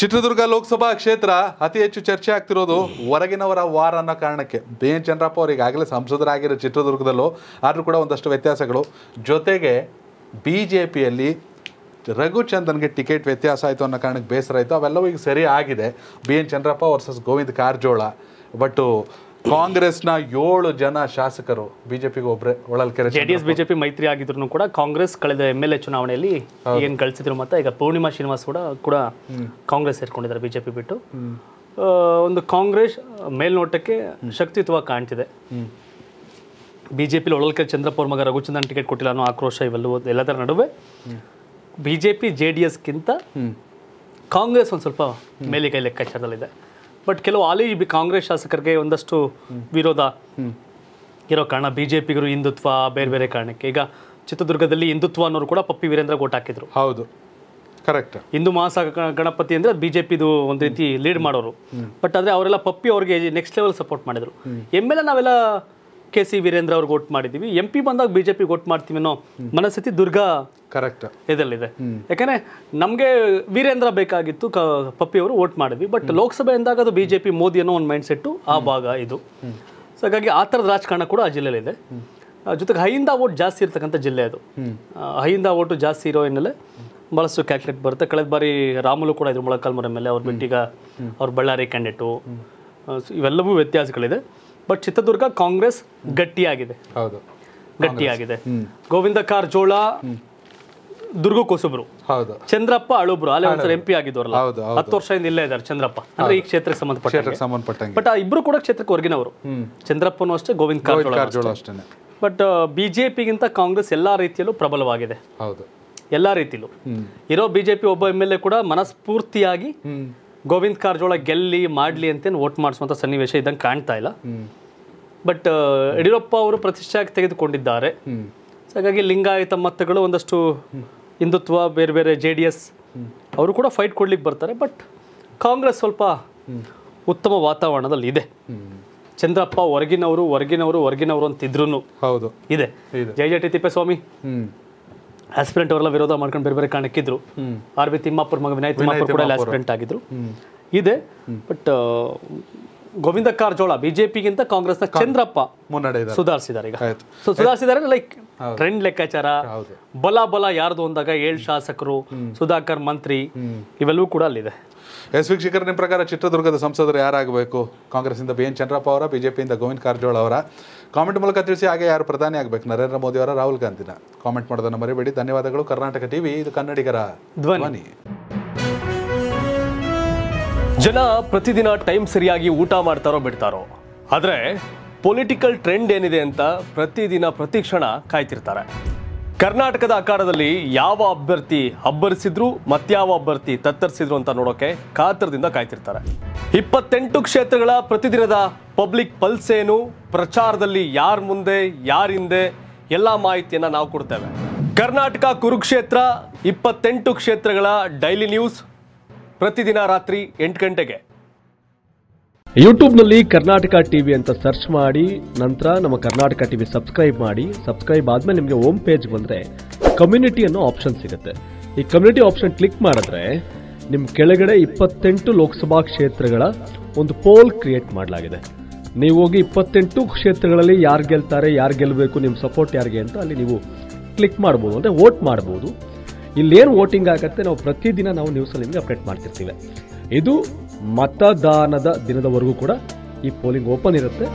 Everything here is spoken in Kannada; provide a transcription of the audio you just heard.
ಚಿತ್ರದುರ್ಗ ಲೋಕಸಭಾ ಕ್ಷೇತ್ರ ಅತಿ ಹೆಚ್ಚು ಚರ್ಚೆ ಆಗ್ತಿರೋದು ಹೊರಗಿನವರ ವಾರ ಅನ್ನೋ ಕಾರಣಕ್ಕೆ. ಬಿ ಎನ್ ಚಂದ್ರಪ್ಪ ಅವರು ಈಗಾಗಲೇ ಸಂಸದರಾಗಿರೋ ಚಿತ್ರದುರ್ಗದಲ್ಲೂ ಆದರೂ ಕೂಡ ಒಂದಷ್ಟು ವ್ಯತ್ಯಾಸಗಳು. ಜೊತೆಗೆ ಬಿ ಜೆ ಪಿಯಲ್ಲಿ ರಘುಚಂದನ್ಗೆ ಟಿಕೆಟ್ ವ್ಯತ್ಯಾಸ ಆಯಿತು ಅನ್ನೋ ಕಾರಣಕ್ಕೆ ಬೇಸರ ಆಯಿತು. ಅವೆಲ್ಲವೂ ಈಗ ಸರಿ ಆಗಿದೆ. B N Chandrappa versus Govind Karjol. But ಕಾಂಗ್ರೆಸ್ನ ಏಳು ಜನ ಶಾಸಕರು ಬಿಜೆಪಿಗೆ ಒಬ್ರೆ ಒಳಲ್ಕೆರೆ ಒಬ್ಬರೇ ಹೊಳಲ್ಕೆರೆ ಜೆ ಬಿಜೆಪಿ ಮೈತ್ರಿ ಆಗಿದ್ರು ಕೂಡ ಕಾಂಗ್ರೆಸ್ ಕಳೆದ ಎಂ ಎಲ್ ಎ ಚುನಾವಣೆಯಲ್ಲಿ ಏನ್ ಗಳಿಸಿದ್ರು ಮತ್ತೆ ಈಗ ಪೂರ್ಣಿಮಾ ಶ್ರೀನಿವಾಸ್ ಕೂಡ ಕೂಡ ಕಾಂಗ್ರೆಸ್ ಸೇರ್ಕೊಂಡಿದ್ದಾರೆ ಬಿಜೆಪಿ ಬಿಟ್ಟು. ಒಂದು ಕಾಂಗ್ರೆಸ್ ಮೇಲ್ನೋಟಕ್ಕೆ ಶಕ್ತಿತ್ವ ಕಾಣ್ತಿದೆ. ಬಿಜೆಪಿಲಿ ಒಳಲ್ಕೆರೆ ಚಂದ್ರಪ್ಪ ಅವ್ರ ಮಗ ರಘುಚಂದನ್ ಟಿಕೆಟ್ ಕೊಟ್ಟಿಲ್ಲ ಅನ್ನೋ ಆಕ್ರೋಶ ಇವೆಲ್ಲವೂ ಎಲ್ಲದರ ನಡುವೆ. ಬಿಜೆಪಿ ಜೆ ಡಿ ಎಸ್ಗಿಂತ ಕಾಂಗ್ರೆಸ್ ಒಂದು ಸ್ವಲ್ಪ ಮೇಲಿಕೈ ಲೆಕ್ಕಾಚಾರದಲ್ಲಿದೆ. ಬಟ್ ಕೆಲವು ಹಾಲಿ ಬಿ ಕಾಂಗ್ರೆಸ್ ಶಾಸಕರಿಗೆ ಒಂದಷ್ಟು ವಿರೋಧ ಇರೋ ಕಾರಣ ಬಿ ಜೆ ಪಿಗರು ಹಿಂದುತ್ವ ಬೇರೆ ಬೇರೆ ಕಾರಣಕ್ಕೆ. ಈಗ ಚಿತ್ರದುರ್ಗದಲ್ಲಿ ಹಿಂದುತ್ವ ಅನ್ನೋರು ಕೂಡ ಪಪ್ಪಿ ವೀರೇಂದ್ರ ಓಟ್ ಹಾಕಿದ್ರು. ಹೌದು. ಕರೆಕ್ಟ್ ಹಿಂದೂ ಮಹಾಸಾಗ ಗಣಪತಿ ಅಂದ್ರೆ ಬಿ ಜೆ ಪಿದು ಒಂದು ರೀತಿ ಲೀಡ್ ಮಾಡೋರು. ಬಟ್ ಆದರೆ ಅವರೆಲ್ಲ ಪಪ್ಪಿ ಅವ್ರಿಗೆ ನೆಕ್ಸ್ಟ್ ಲೆವೆಲ್ ಸಪೋರ್ಟ್ ಮಾಡಿದ್ರು. ಎಂ ಎಲ್ ಎ ನಾವೆಲ್ಲ ಕೆ ಸಿ ವೀರೇಂದ್ರ ಅವ್ರಿಗೆ ಓಟ್ ಮಾಡಿದೀವಿ ಎಂ ಪಿ ಬಂದಾಗ ಬಿಜೆಪಿ ಜೆ ಪಿಗೆ ಓಟ್ ಮಾಡ್ತೀವಿ ಅನ್ನೋ ಮನಸ್ಥಿತಿ ದುರ್ಗಾ ಕರೆಕ್ಟ್ ಇದರಲ್ಲಿದೆ. ಯಾಕಂದ್ರೆ ನಮಗೆ ವೀರೇಂದ್ರ ಬೇಕಾಗಿತ್ತು ಕ ಪಪ್ಪಿ ಅವರು ವೋಟ್ ಮಾಡಿದ್ವಿ. ಬಟ್ ಲೋಕಸಭೆ ಅಂದಾಗ ಅದು ಬಿಜೆಪಿ ಜೆ ಪಿ ಮೋದಿ ಅನ್ನೋ ಒಂದು ಮೈಂಡ್ ಸೆಟ್ಟು ಆ ಭಾಗ ಇದು. ಸೊ ಹಾಗಾಗಿ ಆ ಥರದ ರಾಜಕಾರಣ ಕೂಡ ಆ ಜಿಲ್ಲೆಯಲ್ಲಿದೆ. ಜೊತೆಗೆ ಹೈಯಿಂದ ಓಟ್ ಜಾಸ್ತಿ ಇರ್ತಕ್ಕಂಥ ಜಿಲ್ಲೆ ಅದು. ಹೈಯಿಂದ ಓಟು ಜಾಸ್ತಿ ಇರೋ ಹಿನ್ನೆಲೆ ಬಹಳಷ್ಟು ಕ್ಯಾಲ್ಕುಲೇಟ್ ಬರುತ್ತೆ. ಕಳೆದ ಬಾರಿ ರಾಮುಲು ಕೂಡ ಇದ್ರು ಮೊಳಕಾಲ್ಮೂರ ಮೇಲೆ ಅವ್ರ ಬಿಟ್ಟೀಗ ಅವ್ರ ಬಳ್ಳಾರಿ ಕ್ಯಾಂಡಿಡೇಟು. ಇವೆಲ್ಲವೂ ವ್ಯತ್ಯಾಸಗಳಿದೆ. ಬಟ್ ಚಿತ್ರದುರ್ಗ ಕಾಂಗ್ರೆಸ್ ಗಟ್ಟಿಯಾಗಿದೆ. ಹೌದು. ಗಟ್ಟಿಯಾಗಿದೆ. ಗೋವಿಂದ ಕಾರಜೋಳ ದುರ್ಗು ಕೊಸುಬ್ರು ಹೌದು. ಚಂದ್ರಪ್ಪ ಅಳುಬ್ರು ಅಲ್ಲೇ ಒಂದ್ಸಲ ಎಂಪಿ ಆಗಿದ್ದವರಲ್ಲ ಹತ್ತು ವರ್ಷದಿಂದ ಇಲ್ಲೇ ಇದ್ದಾರೆ ಚಂದ್ರಪ್ಪ. ಅಂದ್ರೆ ಈ ಕ್ಷೇತ್ರಕ್ಕೆ ಸಂಬಂಧಪಟ್ಟ ಬಟ್ ಆ ಇಬ್ರು ಕೂಡ ಕ್ಷೇತ್ರಕ್ಕೆ ಹೊರಗಿನವರು. ಚಂದ್ರಪ್ಪನೂ ಅಷ್ಟೇ ಗೋವಿಂದ ಕಾರಜೋಳ ಕಾರಜೋಳ ಅಷ್ಟೇ. ಬಟ್ ಬಿಜೆಪಿಗಿಂತ ಕಾಂಗ್ರೆಸ್ ಎಲ್ಲಾ ರೀತಿಯಲ್ಲೂ ಪ್ರಬಲವಾಗಿದೆ. ಹೌದು. ಎಲ್ಲಾ ರೀತಿಲೂ. ಇರೋ ಬಿಜೆಪಿ ಒಬ್ಬ ಎಂ ಎಲ್ ಎ ಕೂಡ ಮನಸ್ಫೂರ್ತಿಯಾಗಿ ಗೋವಿಂದ್ ಕಾರಜೋಳ ಗೆಲ್ಲಿ ಮಾಡಲಿ ಅಂತೇನು ವೋಟ್ ಮಾಡಿಸುವಂಥ ಸನ್ನಿವೇಶ ಇದ್ದಂಗೆ ಕಾಣ್ತಾ ಇಲ್ಲ. ಬಟ್ ಯಡಿಯೂರಪ್ಪ ಅವರು ಪ್ರತಿಷ್ಠೆಯಾಗಿ ತೆಗೆದುಕೊಂಡಿದ್ದಾರೆ. ಹಾಗಾಗಿ ಲಿಂಗಾಯತ ಮತಗಳು ಒಂದಷ್ಟು ಹಿಂದುತ್ವ ಬೇರೆ ಬೇರೆ ಜೆ ಡಿ ಎಸ್ ಅವರು ಕೂಡ ಫೈಟ್ ಕೊಡ್ಲಿಕ್ಕೆ ಬರ್ತಾರೆ. ಬಟ್ ಕಾಂಗ್ರೆಸ್ ಸ್ವಲ್ಪ ಉತ್ತಮ ವಾತಾವರಣದಲ್ಲಿ ಇದೆ. ಚಂದ್ರಪ್ಪ ಹೊರಗಿನವರು ಹೊರಗಿನವರು ಹೊರಗಿನವರು ಅಂತಿದ್ರು ಹೌದು. ಇದೆ. ಜೈ ಜೈ ಟಿ ತಿಪ್ಪೇಸ್ವಾಮಿ ಆಸ್ಪಿರೆಂಟ್ ಅವರೆಲ್ಲ ವಿರೋಧ ಮಾಡ್ಕೊಂಡು ಬೇರೆ ಬೇರೆ ಕಾರಣಕ್ಕಿದ್ರು. ಆರ್ ಬಿ ತಿಮ್ಮಾಪುರ ಮಗ ವಿನಯ್ ತಿಮ್ಮಾಪುರ ಕೂಡ ಆಸ್ಪಿರೆಂಟ್ ಆಗಿದ್ರು. ಇದೆ. ಬಟ್ ಗೋವಿಂದ ಕಾರಜೋಳ ಬಿಜೆಪಿಗಿಂತ ಕಾಂಗ್ರೆಸ್ನ ಚಂದ್ರಪ್ಪ ಮುನ್ನಡೆ ಸುಧಾರಿಸಿದ್ದಾರೆ ಈಗ. ಸೊ ಸುಧಾರಿಸಿದ್ದಾರೆ ಲೈಕ್ ಟ್ರೆಂಡ್ ಲೆಕ್ಕಾಚಾರ ಬಲ ಬಲ ಯಾರ್ದು ಅಂದಾಗ ಏಳ್ ಶಾಸಕರು ಸುಧಾಕರ್ ಮಂತ್ರಿ ಇವೆಲ್ಲವೂ ಕೂಡ ಅಲ್ಲಿದೆ. ಎಸ್ ವೀಕ್ಷಕರ ನಿಮ್ಮ ಪ್ರಕಾರ ಚಿತ್ರದುರ್ಗದ ಸಂಸದರು ಯಾರಾಗಬೇಕು? ಕಾಂಗ್ರೆಸ್ಸಿಂದ ಬಿ ಎನ್ ಚಂದ್ರಪ್ಪ ಅವರ ಬಿಜೆಪಿಯಿಂದ ಗೋವಿಂದ ಕಾರಜೋಳ ಅವರ ಕಾಮೆಂಟ್ ಮೂಲಕ ತಿಳಿಸಿ ಹಾಗೆ ಯಾರು ಪ್ರಧಾನಿ ಆಗಬೇಕು? ನರೇಂದ್ರ ಮೋದಿ ಅವರ ರಾಹುಲ್ ಗಾಂಧಿನ. ಕಾಮೆಂಟ್ ಮಾಡೋದನ್ನು ಮರಿಬೇಡಿ. ಧನ್ಯವಾದಗಳು. ಕರ್ನಾಟಕ ಟಿವಿ ಇದು ಕನ್ನಡಿಗರ ಧ್ವನಿ. ಜನ ಪ್ರತಿದಿನ ಟೈಮ್ ಸರಿಯಾಗಿ ಊಟ ಮಾಡ್ತಾರೋ ಬಿಡ್ತಾರೋ. ಆದರೆ ಪೊಲಿಟಿಕಲ್ ಟ್ರೆಂಡ್ ಏನಿದೆ ಅಂತ ಪ್ರತಿದಿನ ಪ್ರತಿ ಕ್ಷಣ ಕಾಯ್ತಿರ್ತಾರೆ. ಕರ್ನಾಟಕದ ಆಕಾರದಲ್ಲಿ ಯಾವ ಅಭ್ಯರ್ಥಿ ಅಬ್ಬರಿಸಿದ್ರು, ಮತ್ಯಾವ ಅಭ್ಯರ್ಥಿ ತತ್ತರಿಸಿದ್ರು ಅಂತ ನೋಡೋಕೆ ಕಾತರದಿಂದ ಕಾಯ್ತಿರ್ತಾರೆ. ಇಪ್ಪತ್ತೆಂಟು ಕ್ಷೇತ್ರಗಳ ಪ್ರತಿದಿನದ ಪಬ್ಲಿಕ್ ಪಲ್ಸ್ ಏನು, ಪ್ರಚಾರದಲ್ಲಿ ಯಾರ ಮುಂದೆ, ಯಾರ ಹಿಂದೆ, ಎಲ್ಲ ಮಾಹಿತಿಯನ್ನ ನಾವು ಕೊಡ್ತೇವೆ. ಕರ್ನಾಟಕ ಕುರುಕ್ಷೇತ್ರ, ಇಪ್ಪತ್ತೆಂಟು ಕ್ಷೇತ್ರಗಳ ಡೈಲಿ ನ್ಯೂಸ್ ಪ್ರತಿದಿನ ರಾತ್ರಿ ಎಂಟು ಗಂಟೆಗೆ. ಯೂಟ್ಯೂಬ್ನಲ್ಲಿ ಕರ್ನಾಟಕ ಟಿವಿ ಅಂತ ಸರ್ಚ್ ಮಾಡಿ, ನಂತರ ನಮ್ಮ ಕರ್ನಾಟಕ ಟಿವಿ ಸಬ್ಸ್ಕ್ರೈಬ್ ಮಾಡಿ, ಸಬ್ಸ್ಕ್ರೈಬ್ ಆದ್ಮೇಲೆ ನಿಮಗೆ ಹೋಮ್ ಪೇಜ್ ಬಂದರೆ ಕಮ್ಯುನಿಟಿ ಅನ್ನೋ ಆಪ್ಷನ್ ಸಿಗುತ್ತೆ. ಈ ಕಮ್ಯುನಿಟಿ ಆಪ್ಷನ್ ಕ್ಲಿಕ್ ಮಾಡಿದ್ರೆ ನಿಮ್ಮ ಕೆಳಗಡೆ ಇಪ್ಪತ್ತೆಂಟು ಲೋಕಸಭಾ ಕ್ಷೇತ್ರಗಳ ಒಂದು ಪೋಲ್ ಕ್ರಿಯೇಟ್ ಮಾಡಲಾಗಿದೆ. ನೀವು ಹೋಗಿ ಇಪ್ಪತ್ತೆಂಟು ಕ್ಷೇತ್ರಗಳಲ್ಲಿ ಯಾರು ಗೆಲ್ತಾರೆ, ಯಾರು ಗೆಲ್ಲಬೇಕು ನಿಮ್ಮ ಸಪೋರ್ಟ್ ಯಾರಿಗೆ ಅಂತ ಅಲ್ಲಿ ನೀವು ಕ್ಲಿಕ್ ಮಾಡ್ಬೋದು, ಅಂದರೆ ವೋಟ್ ಮಾಡ್ಬೋದು. ಇಲ್ಲೇನು ವೋಟಿಂಗ್ ಆಗುತ್ತೆ, ನಾವು ಪ್ರತಿದಿನ ನಾವು ನ್ಯೂಸಲ್ಲಿ ನಿಮಗೆ ಅಪ್ಡೇಟ್ ಮಾಡ್ತಿರ್ತೀವಿ. ಇದು ಮತದಾನದ ದಿನದವರೆಗೂ ಕೂಡ ಈ ಪೋಲಿಂಗ್ ಓಪನ್ ಇರುತ್ತೆ.